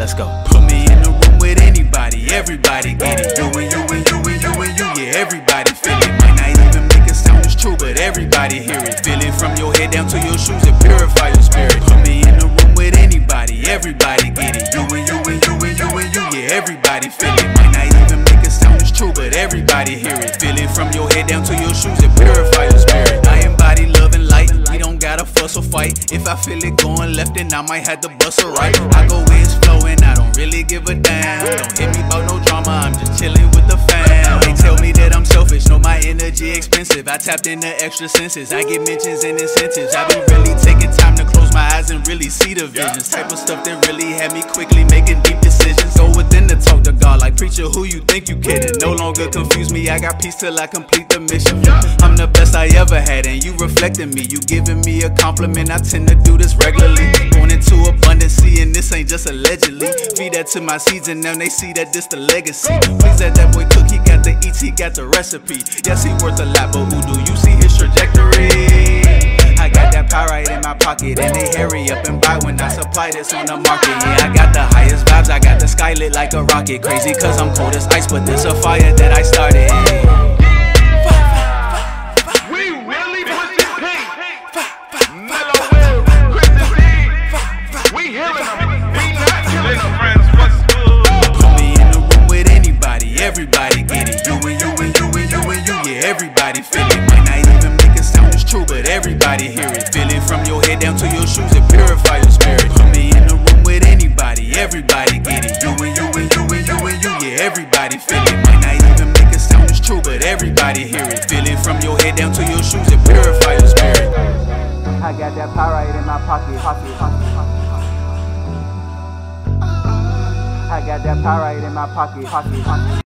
Let's go. Put me in the room with anybody, everybody get it. You and you and you and you and you, yeah, everybody feel it. Might not even make it sound as true, but everybody hear it. Feel it from your head down to your shoes and purify your spirit. Put me in the room with anybody, everybody get it. You and you and you and you and you, yeah, everybody feel it. Might not even make it sound as true, but everybody hear it. Feel it from your head down to your shoes and fight. If I feel it going left, then I might have to bust a right. I go where it's flowing, I don't really give a damn. Don't hit me about no drama, I'm just chilling with the fam. They tell me that I'm selfish, know my energy expensive. I tapped into extra senses, I get mentions and incentives. I be really taking time to close my eyes and really see the visions. Type of stuff that really had me quickly making deep decisions. Go within to talk to God like preacher, who you think you kidding? No longer confuse me, I got peace till I complete the mission. I'm the best I ever had, and you reflecting me. You giving me a compliment, I tend to do this regularly. Born into abundance, and this ain't just allegedly. Feed that to my seeds, and now they see that this the legacy. Please let that boy cook, he got the eats, he got the recipe. Yes, he worth a lot, but who do you see his trajectory? Pocket, and they hurry up and buy when I supply this on the market. Yeah, I got the highest vibes, I got the sky lit like a rocket. Crazy, cause I'm cold as ice, but this a fire that I started. We really pushing pink. Mello Will, Chris-n-Teeb. We healing them. We not killing them. friends, what's good? Put me in the room with anybody, everybody get it. You and you and you and you and you, yeah, everybody feel it. Might not true, but everybody hear it. Feel it from your head down to your shoes and purify your spirit. Put me in the room with anybody, everybody get it. You and you and you and you and you, yeah, everybody feel it. Might not even make it sound as true, but everybody hear it. Feel it from your head down to your shoes and purify your spirit. I got that pyrite in my pocket, pocket, pocket, pocket. I got that pyrite in my pocket, pocket, pocket.